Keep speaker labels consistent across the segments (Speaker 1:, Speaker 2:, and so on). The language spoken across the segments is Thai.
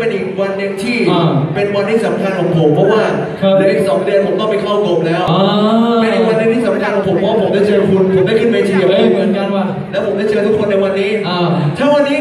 Speaker 1: เป็นอีกวันหนึ่งที่
Speaker 2: อ่า
Speaker 1: เป็นวันที่สำคัญของผมเพราะว่า
Speaker 2: ครับ
Speaker 1: เหลืออีกสองเดือนผมต้องไปเข้ากรมแล้ว
Speaker 2: อ่า
Speaker 1: เป็นอีกวันหนึ่งที่สำคัญของผมเพราะผมได้เจอคุณผมได้ขึ้นเวทีกับ
Speaker 2: เฮ้ย
Speaker 1: คุณ
Speaker 2: เหมือนกันว่ะ
Speaker 1: แล้วผมได้เจอทุกคนในวันนี้
Speaker 2: อ่า
Speaker 1: ถ้าวันนี้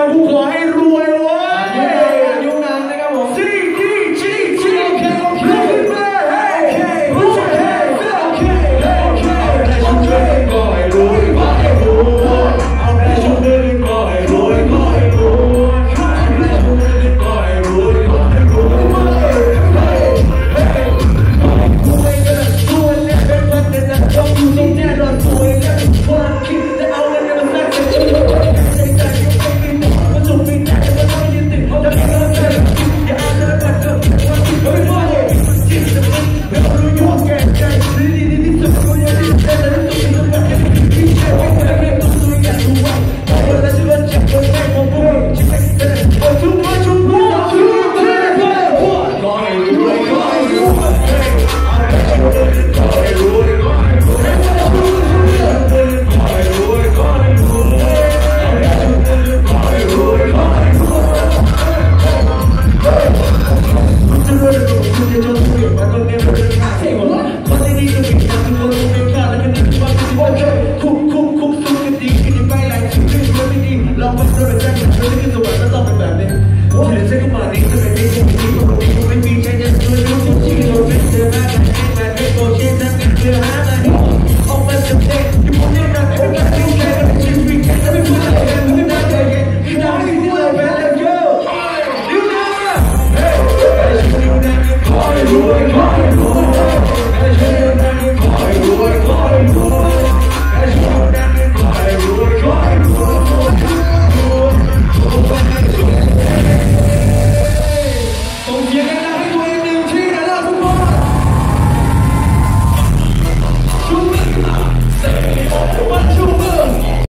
Speaker 1: Pernambuco, é